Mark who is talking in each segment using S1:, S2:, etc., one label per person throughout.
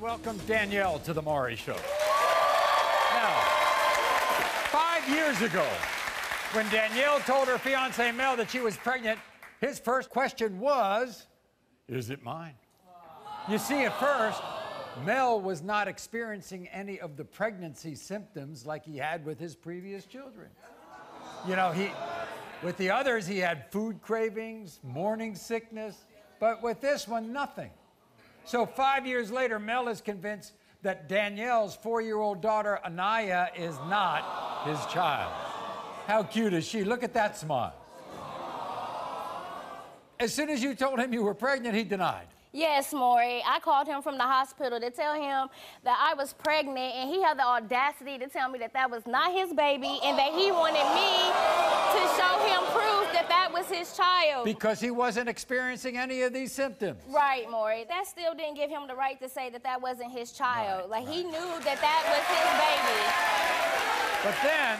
S1: welcome Danielle to the Maury Show. Now, five years ago, when Danielle told her fiance Mel that she was pregnant, his first question was, Is it mine? You see, at first, Mel was not experiencing any of the pregnancy symptoms like he had with his previous children. You know, he, with the others, he had food cravings, morning sickness, but with this one, nothing. So five years later, Mel is convinced that Danielle's four year old daughter, Anaya, is not his child. How cute is she? Look at that smile. As soon as you told him you were pregnant, he denied.
S2: Yes, Maury. I called him from the hospital to tell him that I was pregnant, and he had the audacity to tell me that that was not his baby and that he wanted me to show him proof that that was his child.
S1: Because he wasn't experiencing any of these symptoms.
S2: Right, Maury. That still didn't give him the right to say that that wasn't his child.
S1: Right,
S2: like, he knew that that was his baby.
S1: But then,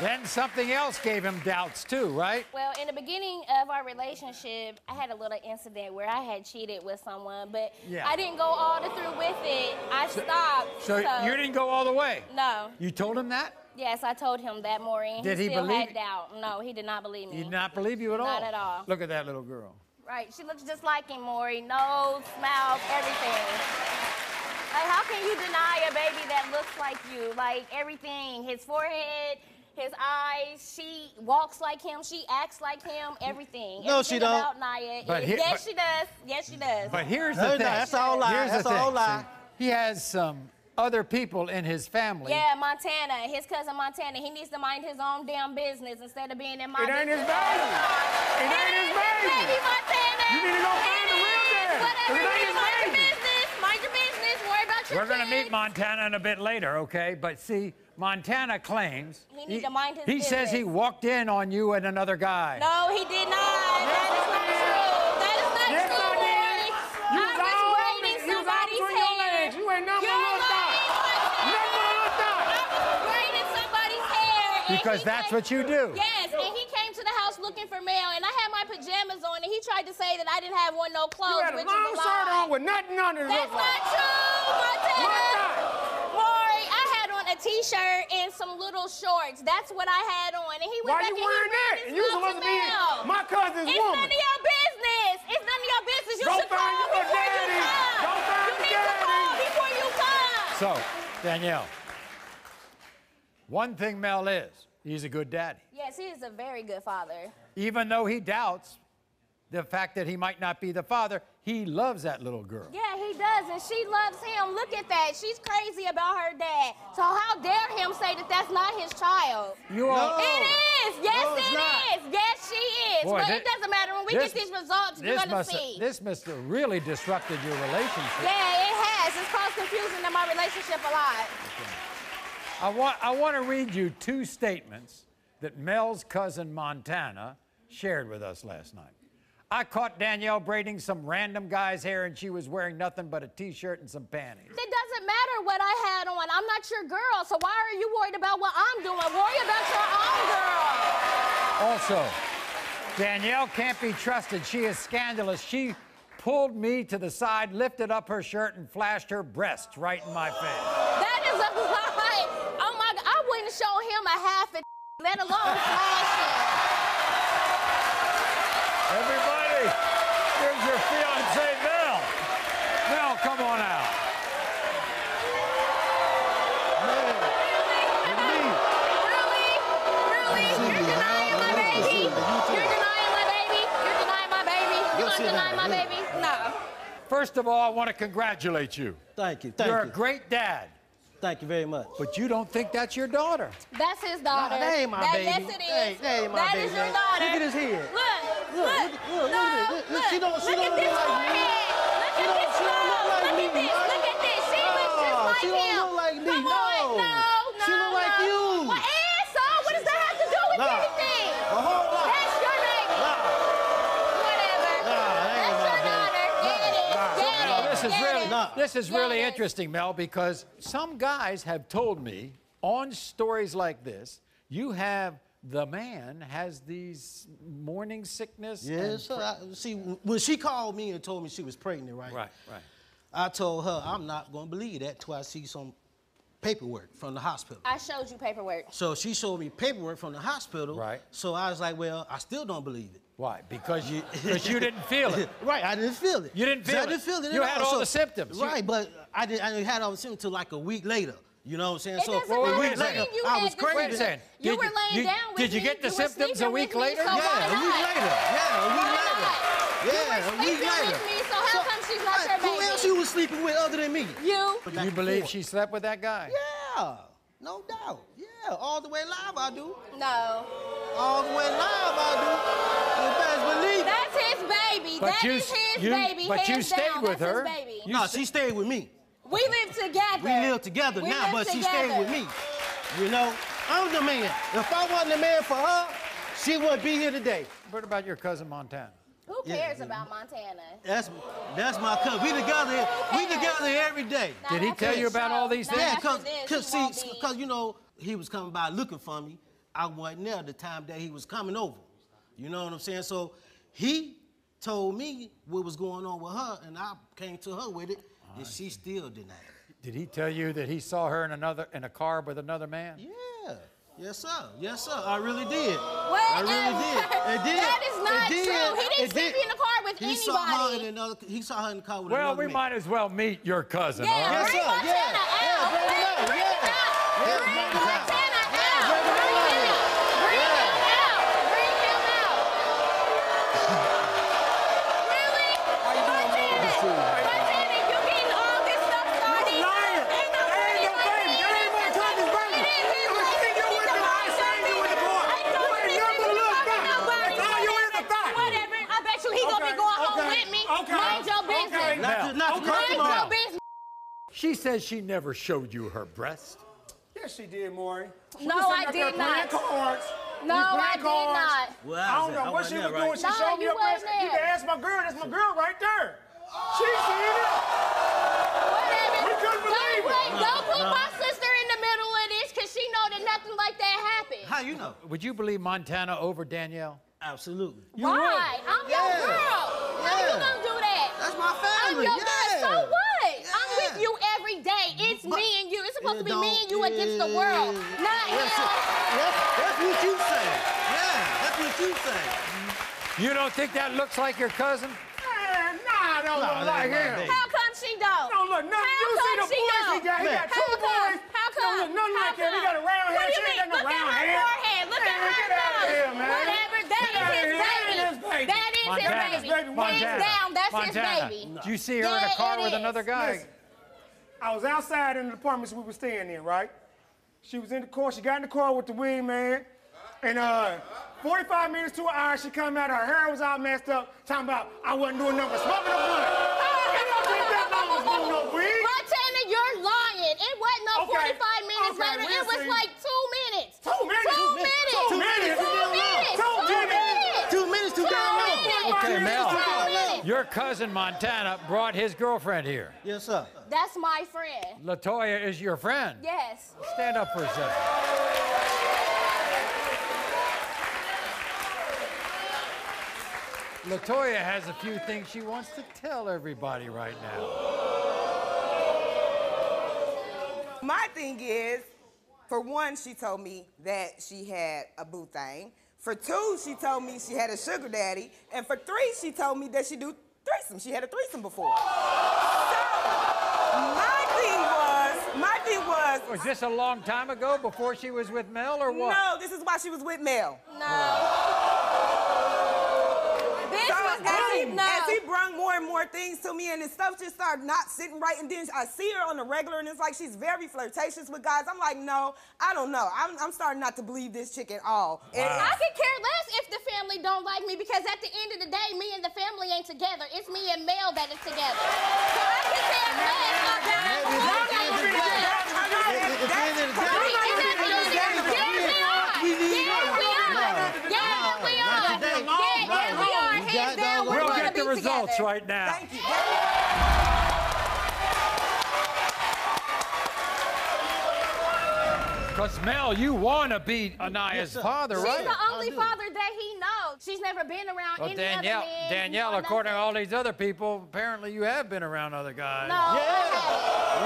S1: then something else gave him doubts too, right?
S2: Well, in the beginning of our relationship, I had a little incident where I had cheated with someone, but
S1: Yeah.
S2: I didn't go all the through with it. I stopped.
S1: So you didn't go all the way.
S2: No.
S1: You told him that?
S2: Yes, I told him that, Maureen.
S1: Did he
S2: still
S1: believe-
S2: had doubt. No, he did not believe me.
S1: He did not believe you at all.
S2: Not at all.
S1: Look at that little girl.
S2: Right. She looks just like him, Maury. Nose, mouth, everything. Like, how can you deny a baby that looks like you? Like, everything. His forehead, his eyes. She walks like him. She acts like him. Everything.
S3: No, she
S2: Everything
S3: don't.
S2: About Naya.
S1: But here-
S2: yes,
S1: but-
S2: she does. Yes, she does.
S1: But here's the
S3: No, no,
S1: thing.
S3: that's all lie.
S1: Here's
S3: That's
S1: the thing.
S3: all lie.
S1: He has some other people in his family.
S2: yeah, Montana. His cousin Montana. He needs to mind his own damn business instead of being in my
S4: It ain't his
S2: business.
S4: baby. It ain't his baby.
S2: Montana.
S4: You need to go find the real
S2: It is.
S4: dad. It ain't his
S2: mind your
S4: baby.
S2: business. Mind your business. Worry about your
S1: We're going to meet. Montana in a bit later, okay? But see, Montana claims
S2: He need to mind his
S1: he says he walked in on you and another guy.
S2: No, he did not. that is not true. That is not
S4: Yes,
S2: true. Maury.
S4: You
S2: I
S4: was
S2: braiding
S4: you
S2: somebody's hair.
S4: legs. You ain't nothing but
S2: You're
S4: a little
S2: lying,
S4: thought.
S2: Montana.
S4: Nothing but a little thought.
S2: I was braiding somebody's hair.
S1: Because that's
S2: came-
S1: what you do.
S2: Yes, and he came to the house looking for Mel, and I had my pajamas on, and he tried to say that I didn't have one no
S4: You
S2: clothes,
S4: had a long shirt on with nothing under it.
S2: That's not true, Montana.
S4: Why not?
S2: Maury, I had on a t-shirt and some little shorts. That's what I had on, and he went
S4: Why
S2: back
S4: you
S2: and
S4: wearing
S2: he
S4: that? And
S2: his
S4: you
S2: mouth
S4: supposed to be my cousin's
S2: It's
S4: woman.
S2: none of your business. It's none of your business. You
S4: Go
S2: should call
S4: your
S2: before
S4: daddy.
S2: you come.
S4: Go find
S2: you
S4: your
S2: need to call before you come.
S1: So, Danielle, one thing Mel is, he's a good daddy.
S2: yes, he is a very good father.
S1: Even though he doubts the fact that he might not be the father, he loves that little girl.
S2: Yeah, he does, and she loves him. Look at that. She's crazy about her dad. So how dare him say that that's not his child?
S1: You are.
S3: No.
S2: It is. Yes,
S3: No, it's
S2: it
S3: not.
S2: is. Yes, she is.
S1: Boy,
S2: but
S1: thi-
S2: it doesn't matter. When we
S1: this-
S2: get these results, you're gonna
S1: must,
S2: see.
S1: this must have really disrupted your relationship.
S2: Yeah, it has. It's caused confusion in my relationship a lot.
S1: I want, I want to read you two statements that Mel's cousin Montana shared with us last night. I caught Danielle braiding some random guy's hair and she was wearing nothing but a t-shirt and some panties.
S2: It doesn't matter what I had on. I'm not your girl, so why are you worried about what I'm doing? Worry about your own girl.
S1: Also, Danielle can't be trusted. She is scandalous. She pulled me to the side, lifted up her shirt, and flashed her breasts right in my face.
S2: That is a lie. Oh my God, I wouldn't show him a half a let alone flash
S1: Everybody, here's your fiance, Mel. Mel, come on out.
S2: Really? Really? You're denying my baby? You're denying my baby? You're denying my baby? You gonna deny my baby? No.
S1: First of all, I want to congratulate you.
S3: Thank you. Thank
S1: You're
S3: you.
S1: a great dad,
S3: Thank you very much.
S1: but you don't think that's your daughter.
S2: That's his daughter.
S3: that ain't my
S2: That-
S3: baby.
S2: Yes, it is.
S3: That ain't- that ain't my
S2: That
S3: baby,
S2: is your daughter.
S3: Look at his head.
S2: Look,
S3: Look,
S2: look,
S3: look, look,
S2: no,
S3: look
S2: look.
S3: She don't- she
S2: look
S3: don't look like me.
S2: Look
S3: She
S2: at
S3: don't-
S2: this
S3: she don't look like
S2: Look
S3: me,
S2: at this.
S3: no.
S2: Look at this. She looks just
S3: No,
S2: like
S3: she don't
S2: him.
S3: look like me,
S2: Come on.
S3: no.
S2: No, no,
S3: She look like
S2: no.
S3: you.
S2: Well, and so, what does that have to do with
S3: Nah.
S2: anything?
S3: A whole lot.
S2: That's your baby.
S3: Nah.
S2: Whatever.
S3: Nah, that ain't
S2: That's your daughter. Yeah, it is.
S3: Nah.
S2: Yeah, it
S1: Now,
S2: is.
S1: this is
S2: Yeah, it
S1: really.
S3: Nah.
S1: this is
S2: Yeah,
S1: really
S2: it
S1: interesting, Mel, because some guys have told me on stories like this, you have the man has these morning sickness. and
S3: Yes. I, see, when she called me and told me she was pregnant, right?
S1: Right, right.
S3: I told her I'm not gonna believe that till I see some paperwork from the hospital.
S2: I showed you paperwork.
S3: So she showed me paperwork from the hospital.
S1: Right.
S3: So I was like, well, I still don't believe it.
S1: Why? Because you because you didn't feel it.
S3: right, I didn't feel it.
S1: You didn't
S3: So
S1: feel
S3: I
S1: it.
S3: didn't feel it.
S1: You
S3: at
S1: had
S3: all.
S1: all
S3: So-
S1: the symptoms.
S3: Right, but I didn't. I had all the symptoms until like a week later. You know what I'm saying?
S2: It
S3: so
S2: doesn't
S3: a
S1: matter
S3: week
S1: when
S3: later,
S2: you
S3: I was
S2: the
S3: crazy.
S1: Wait a second.
S2: You
S1: Did
S2: were laying
S1: you-
S2: down with
S1: Did you
S2: me.
S1: get the
S2: You
S1: symptoms a week
S2: with me,
S1: later?
S2: so
S3: Yeah, a week later. Yeah, a week
S2: Why
S3: later.
S2: not?
S3: Yeah,
S2: You were
S3: a week
S2: sleeping
S3: later.
S2: with me, so how come she's not your
S3: Who
S2: baby?
S3: else you was sleeping with other than me?
S2: You.
S1: You believe she slept with that guy?
S3: Yeah, no doubt. Yeah, all the way live I do.
S2: No.
S3: All the way live I do. You best believe.
S2: That's his baby.
S1: But
S2: That
S1: you
S2: is his
S1: you-
S2: baby.
S1: but you stayed
S2: down.
S1: with
S2: That's
S1: her.
S2: His baby.
S3: No, she stayed with me.
S2: We live together.
S3: We live together
S2: We
S3: now,
S2: live
S3: but she
S2: together.
S3: stayed with me. You know, I'm the man. If I wasn't the man for her, she wouldn't be here today.
S1: What about your cousin Montana?
S2: Who cares
S3: yeah.
S2: about Montana?
S3: That's that's my cousin. We together. We
S2: cares?
S3: together every day.
S2: Not
S1: Did he tell you about
S2: show.
S1: all these
S2: Not
S1: things?
S3: Yeah,
S2: after
S3: cause, cause see,
S2: be.
S3: cause you know he was coming by looking for me. I wasn't there the time that he was coming over. You know what I'm saying? So he told me what was going on with her, and I came to her with it, and she still denied it.
S1: Did he tell you that he saw her in another in a car with another man?
S3: Yeah. Yes, sir. Yes, sir. I really did.
S2: What?
S3: I really did. It did.
S2: That is not
S3: It did.
S2: true. He didn't see me in the car with
S3: he Saw her in another, he saw her in the car with
S1: Well,
S3: another
S1: we
S3: man.
S1: might as well meet your cousin.
S2: Yeah,
S1: all right?
S3: Yes, sir.
S2: Montana
S3: Yeah.
S2: out.
S3: Yeah, bring
S2: Bring,
S3: him out.
S2: bring
S3: Yeah.
S2: him out.
S3: Yeah,
S2: Bring
S3: bring him out.
S2: Montana out.
S3: Yeah, bring him
S2: Bring
S3: out.
S2: him out. Bring
S3: Yeah.
S2: him out. Bring him out. Really? Montana, Montana, you getting all this stuff started?
S4: lying.
S2: Ain't no
S4: That ain't your
S2: baby.
S4: baby. That ain't Montana's baby.
S2: It is his
S4: I was
S2: baby.
S4: seeing you
S2: He's
S4: with
S2: a
S4: the- I
S2: minor
S4: seen you with the boy.
S2: Ain't no
S4: You ain't
S2: business
S4: never
S2: you
S4: looked
S2: talking
S4: back.
S2: nobody.
S4: That's all you in the back.
S2: Whatever. I bet you he gonna be
S4: Okay,
S2: going home
S4: okay,
S2: with me.
S4: okay,
S2: Mind your
S4: okay.
S2: business.
S3: Not to, not to
S1: Okay.
S3: cut
S2: Mind
S3: him
S2: your
S3: off.
S2: business.
S1: She says she never showed you her breast.
S4: Yes, she did, Maury. She
S2: No, I
S4: up there
S2: did not.
S4: cards.
S2: No, I
S4: playing
S2: did
S4: cards.
S2: not.
S3: Well,
S4: I
S3: I
S4: don't know
S3: I
S4: what she
S3: there,
S4: was
S3: right?
S4: doing. She
S2: Nah,
S4: showed me her breast.
S2: wasn't
S4: You can ask my girl. That's my girl right there. She oh. seen it.
S2: Whatever.
S4: We couldn't believe
S2: don't,
S4: it.
S2: put, don't put my sister in the middle of this because she know that nothing like that happened.
S3: How you know?
S1: Would you believe Montana over Danielle?
S3: Absolutely.
S1: You
S2: Why?
S1: would.
S2: I'm your
S3: Yeah.
S2: girl. How you
S3: Yeah.
S2: gonna do that?
S3: That's my family.
S2: I'm
S3: family.
S2: your
S3: yeah.
S2: girl. So what? I'm
S3: Yeah.
S2: with you every day. It's
S3: But-
S2: me and you. It's supposed to be me and you against the world,
S3: yeah.
S2: not
S3: Yes, sir.
S2: him.
S3: That's, that's what you say. Yeah, that's what you say.
S1: You don't think that looks like your cousin?
S4: Man, nah, don't
S3: Nah,
S4: look like him.
S3: baby.
S2: How come she don't?
S4: Don't look nothing.
S2: How
S4: You see the boys he got. He got two boys.
S2: How come?
S4: Don't look nothing like him. He got a round head.
S2: do
S4: She
S2: you
S4: ain't got
S2: mean?
S4: no
S2: Look at her forehead. Look at her
S4: get out of
S2: nose. Whatever. That
S4: Get
S2: is
S4: out
S2: his
S4: of here. That
S2: baby.
S4: ain't his baby.
S2: That is
S1: Montana.
S2: his baby.
S4: Baby,
S2: Hands down, that's his baby.
S1: Do you see her in a car with another guy?
S4: I was outside in the apartments we were staying in, right? She was in the car. She got in the car with the wing man, and uh, 45 minutes to an hour, she come out. Her hair was all messed up. Talking about I wasn't doing nothing but smoking a blunt. It don't take that long to smoke no weed.
S2: Montana, you're lying. It wasn't no
S4: Okay.
S2: 45 minutes
S4: Okay,
S2: later.
S4: we'll
S2: It was
S4: see.
S2: like two minutes.
S4: Two minutes?
S2: Two
S4: Two
S2: minutes.
S4: minutes. Two minutes.
S2: Two
S3: Two
S2: minutes.
S3: minutes.
S2: Two
S4: Two minutes.
S2: minutes.
S3: Two minutes too
S2: Two
S3: damn long.
S2: minutes.
S1: Okay, Mel.
S2: Two minutes.
S1: Your cousin Montana brought his girlfriend here.
S3: Yes, sir.
S2: That's my friend.
S1: Latoya is your friend.
S2: Yes.
S1: Stand up for a second. Latoya has a few things she wants to tell everybody right now.
S5: My thing is, for one, she told me that she had a boo thing. For two, she told me she had a sugar daddy. And for three, she told me that she do threesome. She had a threesome before. So, my thing was, my thing was,
S1: Was this a long time ago before she was with Mel or what?
S5: no, this is why she was with Mel.
S2: No. This
S5: So
S2: was
S5: as he, as he brung more and more things to me, and the stuff just started not sitting right. And then I see her on the regular, and it's like she's very flirtatious with guys. I'm like, no, I don't know. I'm, I'm starting not to believe this chick at all. And
S2: I could care less if the family don't like me because at the end of the day, me and the family ain't together. It's me and Mel that is together. So I could care less about
S3: Maybe
S2: who
S3: it's
S2: they
S3: the end of the
S2: is.
S3: day.
S2: Yes,
S3: At the end of the day.
S2: we are. Yes, we are.
S3: Not today.
S2: Yes, yes, we are.
S3: You got
S2: Hands down,
S3: that
S2: we're
S1: We'll
S2: gonna
S1: get
S2: be
S1: the results right now.
S5: Thank you.
S1: Because Mel, you want to be Anaya's
S3: sir.
S1: father,
S2: She's
S1: right?
S2: She's the only father that he knows. She's never been around
S1: Well,
S2: any
S1: Danielle,
S2: other men.
S1: Danielle,
S2: or
S1: according to all these other people, apparently you have been around other guys.
S2: No.
S3: Yeah.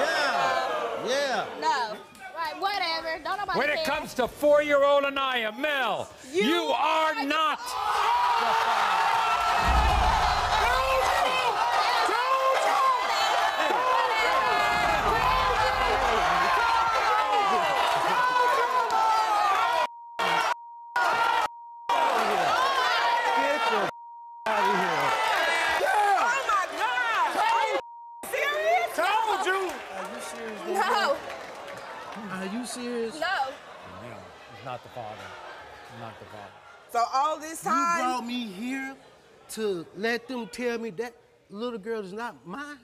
S3: Yeah.
S2: haven't. No. Right, whatever. Don't nobody
S1: When it comes to four-year-old Anaya, Mel, you, are
S4: Told you.
S3: Are you serious?
S2: No.
S3: Are you serious?
S2: No.
S1: No, he's not the father. He's not the father.
S5: So all this time.
S3: You brought me here to let them tell me that little girl is not mine?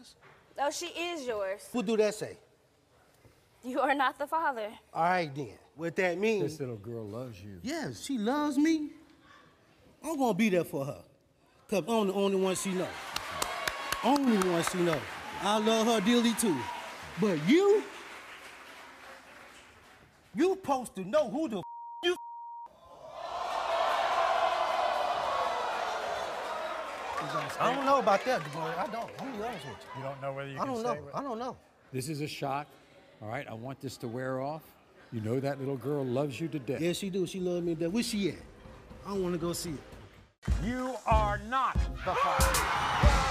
S2: No, she is yours.
S3: What do that say?
S2: You are not the father.
S3: All right then. What that means?
S1: This little girl loves you.
S3: Yes, she loves me. I'm gonna be there for her. Cause I'm the only one she know. Only one she know. I love her dearly too. But you, you supposed to know who the f- you. I don't know about that, boy. I don't. I'm gonna be honest with
S1: You don't know whether you
S3: you. I don't know.
S1: what-
S3: I don't know.
S1: This is a shock. All right, I want this to wear off. You know that little girl loves you to death.
S3: Yeah, she do. She loves me. to death. Where she at? I want to go see her.
S1: You are not the father.